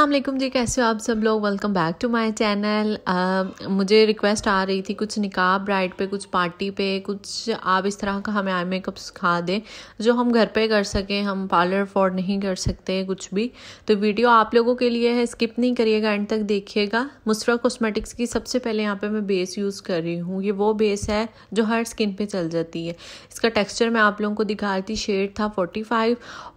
वालेकुम जी, कैसे हो आप सब लोग? Welcome back to my channel मुझे रिक्वेस्ट आ रही थी कुछ निकाब ब्राइड पे, कुछ पार्टी पे, कुछ आप इस तरह का हमें आई मेकअप सिखा दें, जो हम घर पे कर सकें, हम पार्लर अफोर्ड नहीं कर सकते, कुछ भी। तो वीडियो आप लोगों के लिए है स्किप नहीं करिएगा एंड तक देखिएगा। मुस्रा कॉस्मेटिक्स की सबसे पहले यहाँ पर मैं बेस यूज़ कर रही हूँ। ये वो बेस है, जो हर स्किन पर चल जाती है। इसका टेक्स्चर मैं आप लोगों को दिखा रही थी शेड था फोर्टी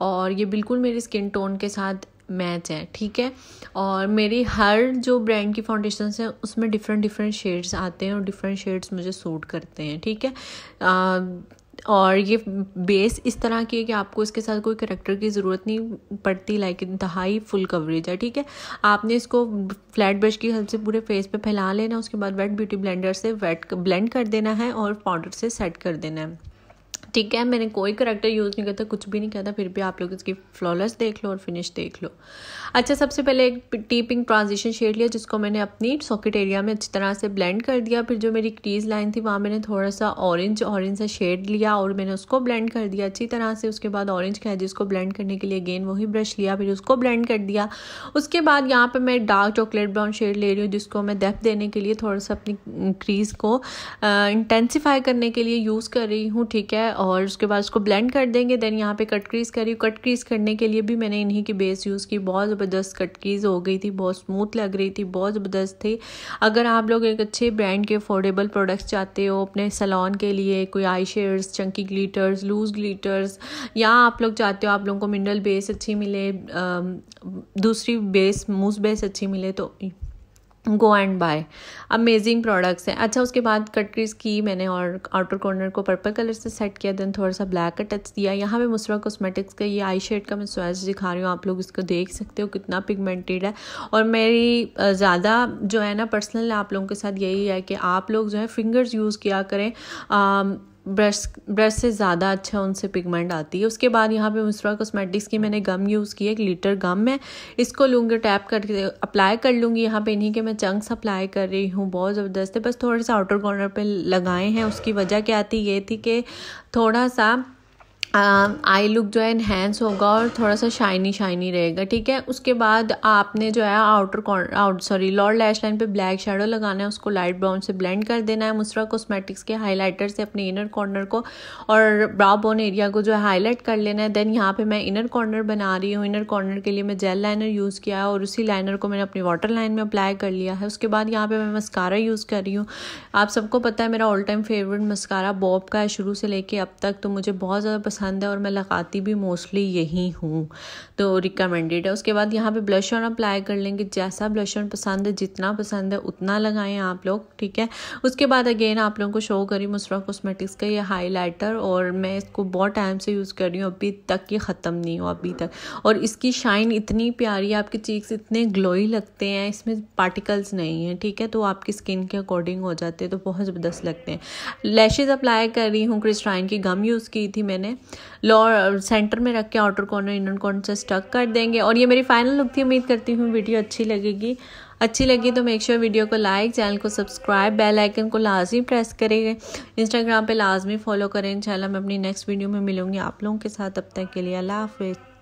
और ये बिल्कुल मेरी स्किन टोन के साथ मैच है, ठीक है? और मेरी हर जो ब्रांड की फाउंडेशन है, उसमें डिफरेंट डिफरेंट शेड्स आते हैं और डिफरेंट शेड्स मुझे सूट करते हैं, ठीक है? और ये बेस इस तरह की है कि आपको इसके साथ कोई करेक्टर की ज़रूरत नहीं पड़ती लाइक इंतहाई फुल कवरेज है, ठीक है? आपने इसको फ्लैट ब्रश की हेल्प से पूरे फेस पे फैला लेना, उसके बाद वेट ब्यूटी ब्लेंडर से वेट ब्लेंड कर देना है और पाउडर से सेट कर देना है। ठीक है, मैंने कोई करेक्टर यूज़ नहीं करता, कुछ भी नहीं कहता फिर भी आप लोग इसकी फ्लॉलेस देख लो और फिनिश देख लो। अच्छा सबसे पहले एक टी पिंक ट्रांजिशन शेड लिया, जिसको मैंने अपनी सॉकेट एरिया में अच्छी तरह से ब्लेंड कर दिया। फिर जो मेरी क्रीज लाइन थी, वहाँ मैंने थोड़ा सा ऑरेंज ऑरेंज सा शेड लिया और मैंने उसको ब्लेंड कर दिया अच्छी तरह से। उसके बाद ऑरेंज का जिसको ब्लेंड करने के लिए अगेन वही ब्रश लिया, फिर उसको ब्लेंड कर दिया। उसके बाद यहाँ पर मैं डार्क चॉकलेट ब्राउन शेड ले रही हूँ, जिसको मैं डेप्थ देने के लिए थोड़ा सा अपनी क्रीज को इंटेंसीफाई करने के लिए यूज़ कर रही हूँ, ठीक है? और उसके बाद उसको ब्लेंड कर देंगे देन यहाँ पे कट क्रीज करी। कट क्रीज करने के लिए भी मैंने इन्हीं की बेस यूज़ की। बहुत ज़बरदस्त कट क्रीज हो गई थी, बहुत स्मूथ लग रही थी, बहुत ज़बरदस्त थी। अगर आप लोग एक अच्छे ब्रांड के अफोर्डेबल प्रोडक्ट्स चाहते हो, अपने सलोन के लिए कोई eye shares chunky glitters loose glitters या आप लोग चाहते हो आप लोगों को मिनरल बेस अच्छी मिले दूसरी बेस मूस बेस अच्छी मिले तो go and buy amazing products हैं। अच्छा उसके बाद कटरीज की मैंने और आउटर कॉर्नर को पर्पल कलर से सेट किया देन थोड़ा सा ब्लैक का टच दिया। यहाँ पे मुसरा कॉस्मेटिक्स का, ये आई शेड का मैं स्वैच दिखा रही हूँ। आप लोग इसको देख सकते हो कितना पिगमेंटेड है। और मेरी ज़्यादा जो है ना पर्सनल आप लोगों के साथ यही है कि आप लोग जो है फिंगर्स यूज़ किया करें। ब्रश ब्रश से ज़्यादा अच्छा उनसे पिगमेंट आती है। उसके बाद यहाँ पे मुस्रा कॉस्मेटिक्स की मैंने गम यूज़ की एक लीटर गम है। इसको लूँगी टैप करके अप्लाई कर लूँगी। यहाँ पे इन्हीं के मैं चंक्स अप्लाई कर रही हूँ, बहुत ज़बरदस्त है। बस थोड़े से आउटर कॉर्नर पे लगाए हैं। उसकी वजह क्या थी, ये थी कि थोड़ा सा आई लुक जो है इन्हेंस होगा और थोड़ा सा शाइनी शाइनी रहेगा, ठीक है? उसके बाद आपने जो है outer out sorry lower lash line पे ब्लैक शेडो लगाना है, उसको लाइट ब्राउन से ब्लेंड कर देना है मुस्रा कॉस्मेटिक्स के हाइलाइटर से अपने इनर कॉर्नर को और ब्राउ बोन एरिया को जो है हाईलाइट कर लेना है। देन यहाँ पे मैं इनर कॉर्नर बना रही हूँ। इनर कॉर्नर के लिए मैं जेल लाइनर यूज़ किया है और उसी लाइनर को मैंने अपनी वाटर लाइन में अप्लाई कर लिया है। उसके बाद यहाँ पर मैं मस्कारा यूज़ कर रही हूँ। आप सबको पता है मेरा all time favourite mascara Bob का है शुरू से लेके अब तक तो मुझे बहुत ज़्यादा पसंद है और मैं लगाती भी मोस्टली यही हूँ। तो रिकमेंडेड है। उसके बाद यहाँ पे ब्लश ऑन अप्लाई कर लेंगे। जैसा ब्लश ऑन पसंद है, जितना पसंद है, उतना लगाएँ आप लोग, ठीक है? उसके बाद अगेन आप लोगों को शो करी मुसरा कॉस्मेटिक्स का ये हाईलाइटर और मैं इसको बहुत टाइम से यूज़ कर रही हूँ। अभी तक ये ख़त्म नहीं हुआ, अभी तक। और इसकी शाइन इतनी प्यारी है, आपके चीक्स इतने ग्लोई लगते हैं, इसमें पार्टिकल्स नहीं है, ठीक है? तो आपकी स्किन के अकॉर्डिंग हो जाते हैं तो बहुत ज़बरदस्त लगते हैं। लैशेज़ अप्लाई कर रही हूँ क्रिस्टाइन की गम यूज़ की थी मैंने। लॉर सेंटर में रख के आउटर कॉर्नर इनर कॉर्नर से स्टक कर देंगे। और ये मेरी फाइनल लुक थी, उम्मीद करती हूँ वीडियो अच्छी लगेगी। अच्छी लगी तो मेक श्योर वीडियो को लाइक चैनल को सब्सक्राइब बेल आइकन को लाजमी प्रेस करेंगे इंस्टाग्राम पे लाजमी फॉलो करें। इंशाल्लाह मैं अपनी नेक्स्ट वीडियो में मिलूँगी आप लोगों के साथ। अब तक के लिए अल्लाह हाफिज़।